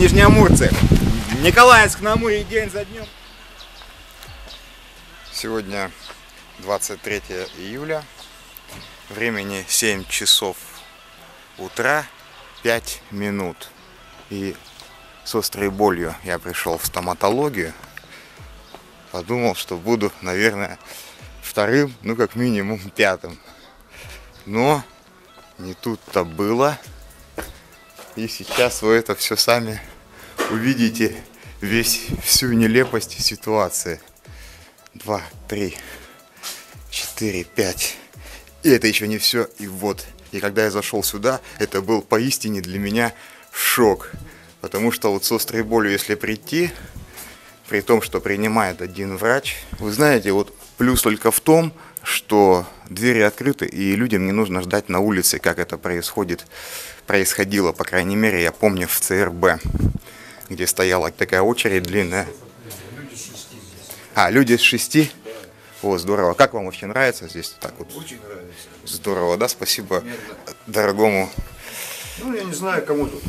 Нижнеамурцы. Николаевск на Амуре день за днем. Сегодня 23 июля. Времени 7 часов утра 5 минут. И с острой болью я пришел в стоматологию. Подумал, что буду, наверное, вторым, ну как минимум пятым. Но не тут-то было. И сейчас вы это все сами увидите, весь, всю нелепость ситуации. Два, три, четыре, пять. И это еще не все. И вот. И когда я зашел сюда, это был поистине для меня шок. Потому что вот с острой болью, если прийти, при том, что принимает один врач, вы знаете, вот плюс только в том, что двери открыты, и людям не нужно ждать на улице, как это происходит, происходило, по крайней мере, я помню в ЦРБ, где стояла такая очередь длинная. А, люди с шести? О, здорово. Как вам вообще нравится здесь? Так вот. Очень нравится. Здорово, да? Спасибо дорогому Ну, я не знаю, кому тут.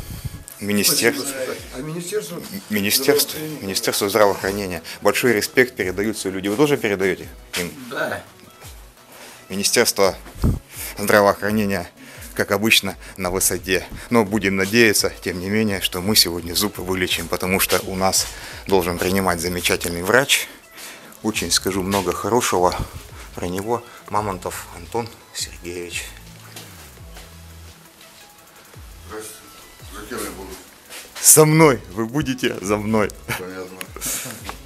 сказать. А министерство? Министерство, здравоохранения? Министерство здравоохранения. Большой респект передаются люди. Вы тоже передаете им? Да. Министерство здравоохранения, как обычно, на высоте. Но будем надеяться, тем не менее, что мы сегодня зуб вылечим, потому что у нас должен принимать замечательный врач. Очень скажу много хорошего про него. Мамонтов Антон Сергеевич. Зачем я буду? Со мной! Вы будете за мной. Понятно.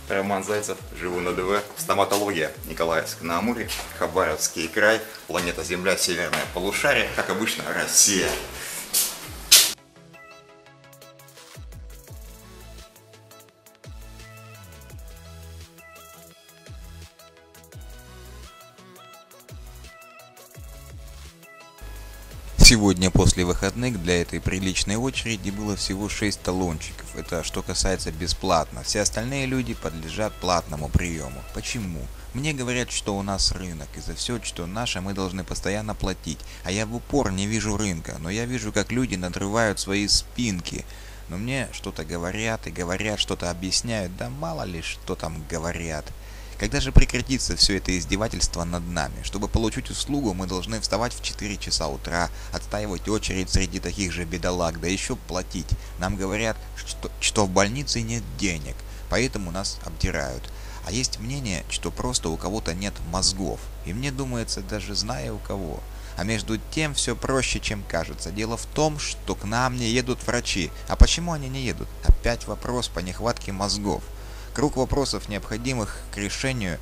Роман Зайцев, живу на ДВ. Стоматология, Николаевск на Амуре, Хабаровский край, планета Земля, северное полушарие, как обычно, Россия. Сегодня после выходных для этой приличной очереди было всего 6 талончиков. Это что касается бесплатно. Все остальные люди подлежат платному приему. Почему? Мне говорят, что у нас рынок, и за все, что наше, мы должны постоянно платить. А я в упор не вижу рынка, но я вижу, как люди надрывают свои спинки. Но мне что-то говорят и говорят, что-то объясняют, да мало ли что там говорят. Когда же прекратится все это издевательство над нами? Чтобы получить услугу, мы должны вставать в 4 часа утра, отстаивать очередь среди таких же бедолаг, да еще платить. Нам говорят, что, что в больнице нет денег, поэтому нас обдирают. А есть мнение, что просто у кого-то нет мозгов. И мне думается, даже зная у кого. А между тем все проще, чем кажется. Дело в том, что к нам не едут врачи. А почему они не едут? Опять вопрос по нехватке мозгов. Круг вопросов, необходимых к решению,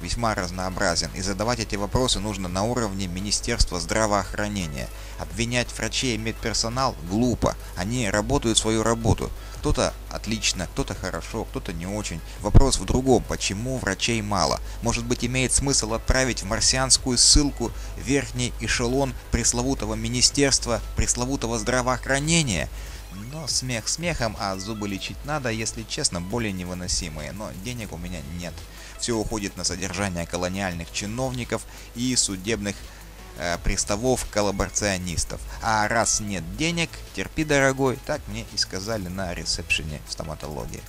весьма разнообразен, и задавать эти вопросы нужно на уровне Министерства здравоохранения. Обвинять врачей и медперсонал глупо, они работают свою работу. Кто-то отлично, кто-то хорошо, кто-то не очень. Вопрос в другом, почему врачей мало? Может быть имеет смысл отправить в марсианскую ссылку верхний эшелон пресловутого министерства, пресловутого здравоохранения? Но смех смехом, а зубы лечить надо, если честно, более невыносимые, но денег у меня нет. Все уходит на содержание колониальных чиновников и судебных э, приставов-коллаборационистов. А раз нет денег, терпи, дорогой, так мне и сказали на ресепшене в стоматологии.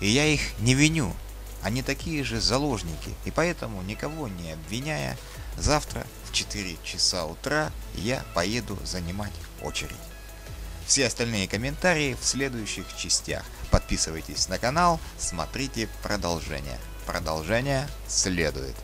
И я их не виню, они такие же заложники, и поэтому, никого не обвиняя, завтра в 4 часа утра я поеду занимать очередь. Все остальные комментарии в следующих частях. Подписывайтесь на канал, смотрите продолжение. Продолжение следует.